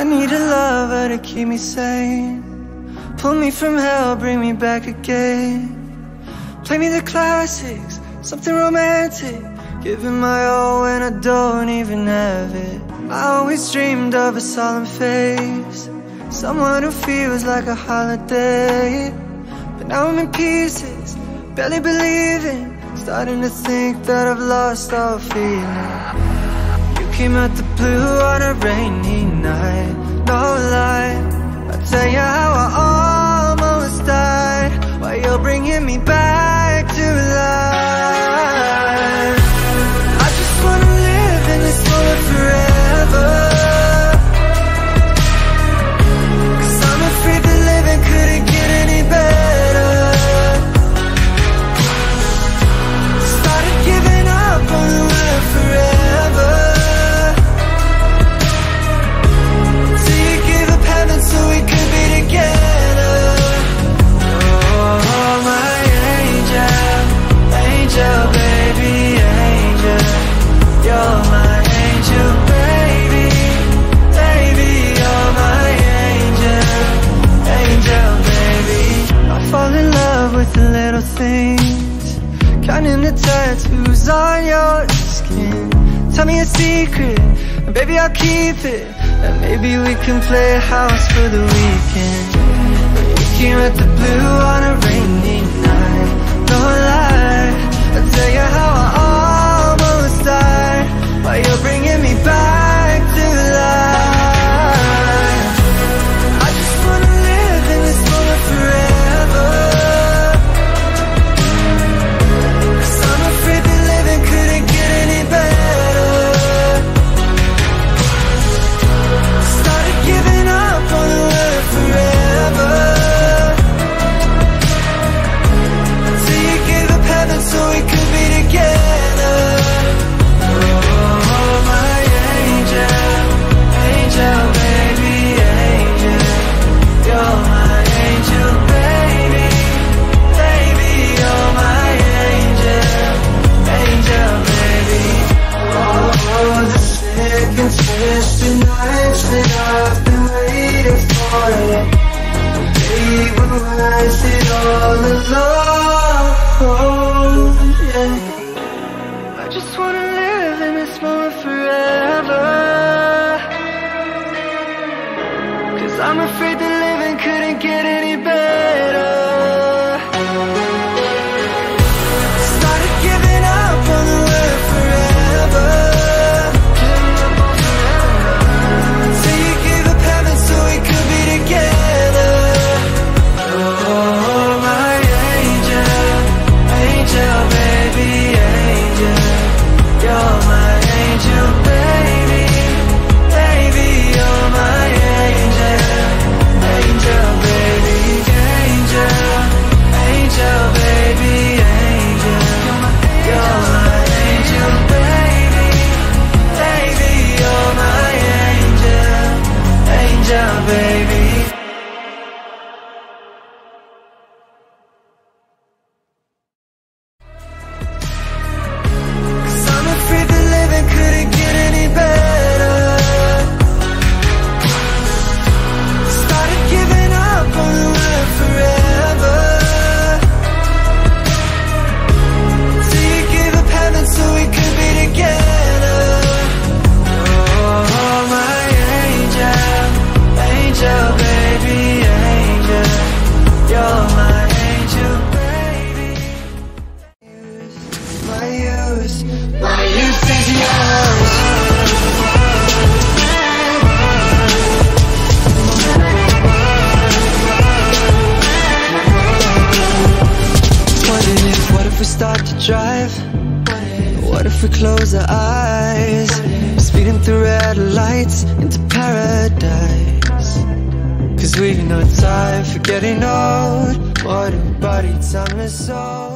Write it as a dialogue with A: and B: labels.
A: I need a lover to keep me sane. Pull me from hell, bring me back again. Play me the classics, something romantic. Giving my all when I don't even have it. I always dreamed of a solemn face. Someone who feels like a holiday. But now I'm in pieces, barely believing. Starting to think that I've lost all feeling came out the blue on a rainy night. No lie, Counting the tattoos on your skin. Tell me a secret, baby I'll keep it. And maybe we can play house for the weekend. Came at the blue on a rainy night. No lie, I'll tell you how Will it all alone. Yeah. I just wanna live in this moment forever. Cause I'm afraid that living couldn't get any better. If, what if we start to drive? What if we close our eyes? Speeding through red lights into paradise. Cause we've no time for getting old. What body time is all?